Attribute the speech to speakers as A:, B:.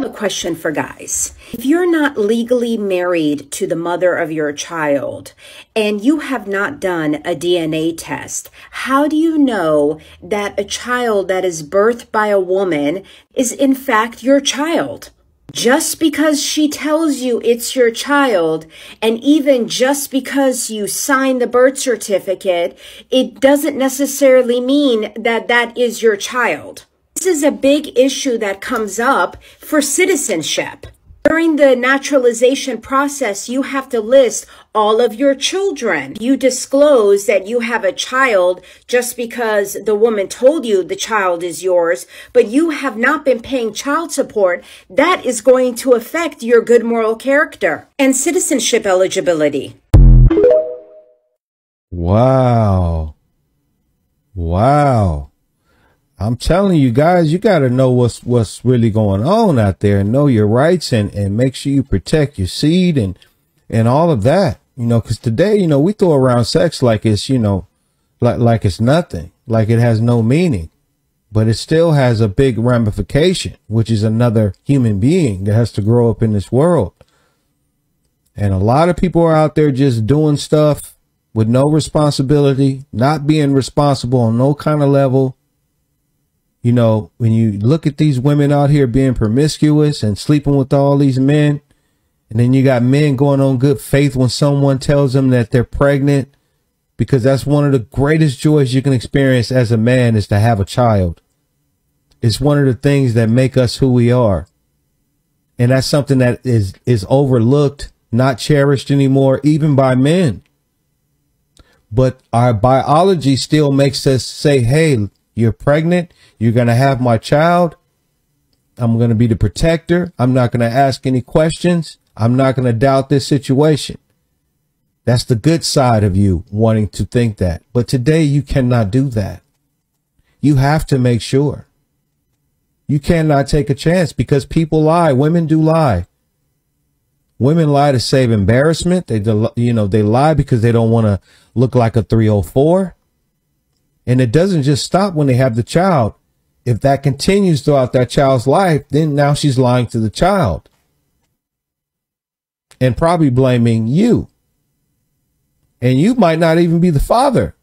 A: have a question for guys. If you're not legally married to the mother of your child and you have not done a DNA test, how do you know that a child that is birthed by a woman is in fact your child? Just because she tells you it's your child, and even just because you sign the birth certificate, it doesn't necessarily mean that that is your child. This is a big issue that comes up for citizenship. During the naturalization process, you have to list all of your children. You disclose that you have a child just because the woman told you the child is yours, but you have not been paying child support. That is going to affect your good moral character and citizenship eligibility.
B: Wow. Wow. I'm telling you guys, you got to know what's what's really going on out there and know your rights and and make sure you protect your seed and and all of that. You know, because today, you know, we throw around sex like it's you know, like like it's nothing, like it has no meaning, but it still has a big ramification, which is another human being that has to grow up in this world. And a lot of people are out there just doing stuff with no responsibility, not being responsible on no kind of level you know, when you look at these women out here being promiscuous and sleeping with all these men, and then you got men going on good faith when someone tells them that they're pregnant, because that's one of the greatest joys you can experience as a man is to have a child. It's one of the things that make us who we are. And that's something that is, is overlooked, not cherished anymore, even by men. But our biology still makes us say, Hey, you're pregnant. You're going to have my child. I'm going to be the protector. I'm not going to ask any questions. I'm not going to doubt this situation. That's the good side of you wanting to think that. But today you cannot do that. You have to make sure. You cannot take a chance because people lie. Women do lie. Women lie to save embarrassment. They, you know, they lie because they don't want to look like a 304. And it doesn't just stop when they have the child. If that continues throughout that child's life, then now she's lying to the child and probably blaming you. And you might not even be the father.